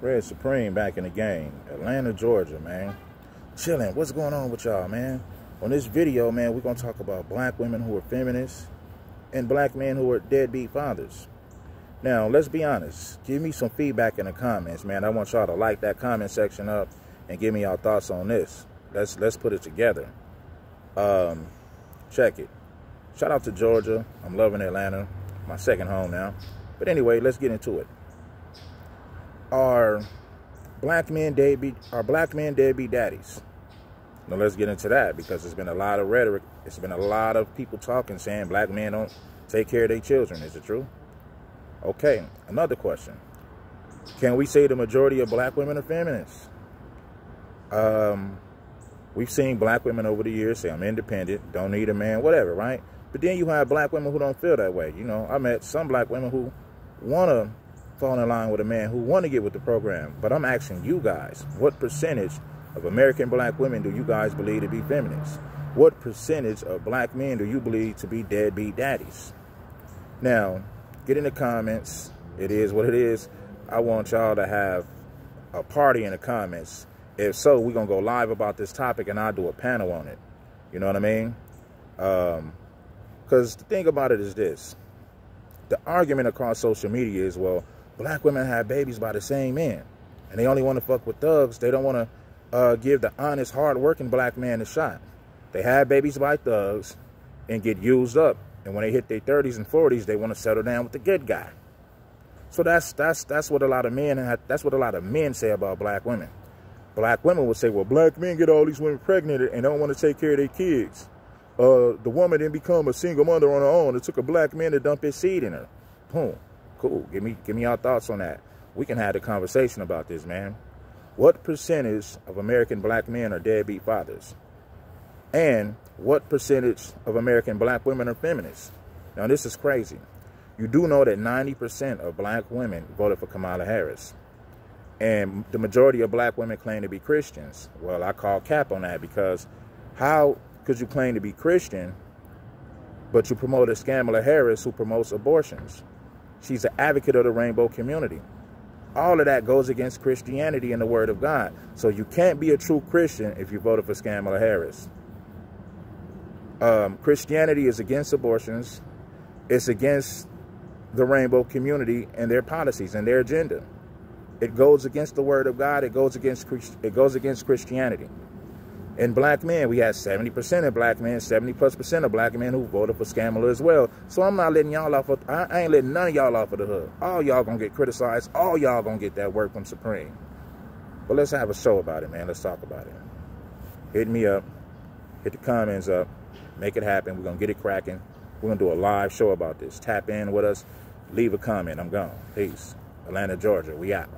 Red Supreme back in the game. Atlanta, Georgia, man. Chilling. What's going on with y'all, man? On this video, man, we're going to talk about black women who are feminists and black men who are deadbeat fathers. Now, let's be honest. Give me some feedback in the comments, man. I want y'all to like that comment section up and give me y'all thoughts on this. Let's let's put it together. Um, check it. Shout out to Georgia. I'm loving Atlanta. My second home now. But anyway, let's get into it are black men deadbeat are black men deadbeat daddies. Now let's get into that because there's been a lot of rhetoric. It's been a lot of people talking saying black men don't take care of their children. Is it true? Okay, another question. Can we say the majority of black women are feminists? Um, we've seen black women over the years say, I'm independent, don't need a man, whatever, right? But then you have black women who don't feel that way. You know, I met some black women who want to fall in line with a man who want to get with the program. But I'm asking you guys, what percentage of American black women do you guys believe to be feminists? What percentage of black men do you believe to be deadbeat daddies? Now, get in the comments. It is what it is. I want y'all to have a party in the comments. If so, we're going to go live about this topic and I'll do a panel on it. You know what I mean? Because um, the thing about it is this. The argument across social media is, well, black women have babies by the same men. And they only want to fuck with thugs. They don't want to uh, give the honest, hard-working black man a shot. They have babies by thugs and get used up. And when they hit their 30s and 40s, they want to settle down with the good guy. So that's that's that's what a lot of men have, that's what a lot of men say about black women. Black women will say, well, black men get all these women pregnant and don't want to take care of their kids. Uh, the woman didn't become a single mother on her own. It took a black man to dump his seed in her. Boom. Cool. Give me give me your thoughts on that. We can have a conversation about this, man. What percentage of American black men are deadbeat fathers? And what percentage of American black women are feminists? Now, this is crazy. You do know that 90% of black women voted for Kamala Harris. And the majority of black women claim to be Christians. Well, I call cap on that because how could you claim to be Christian, but you promote a Kamala Harris who promotes abortions? She's an advocate of the rainbow community. All of that goes against Christianity and the word of God. So you can't be a true Christian if you voted for Kamala Harris. Um, Christianity is against abortions. It's against the rainbow community and their policies and their agenda. It goes against the word of God. It goes against it goes against Christianity in black men, we had 70% of black men, 70 plus percent of black men who voted for Kamala as well. So I'm not letting y'all off of, I, ain't letting none of y'all off of the hook. All y'all gonna get criticized. All y'all gonna get that work from Supreme. But let's have a show about it, man. Let's talk about it. Hit me up. Hit the comments up. Make it happen. We're gonna get it cracking. We're gonna do a live show about this. Tap in with us. Leave a comment. I'm gone. Peace. Atlanta, Georgia. We out.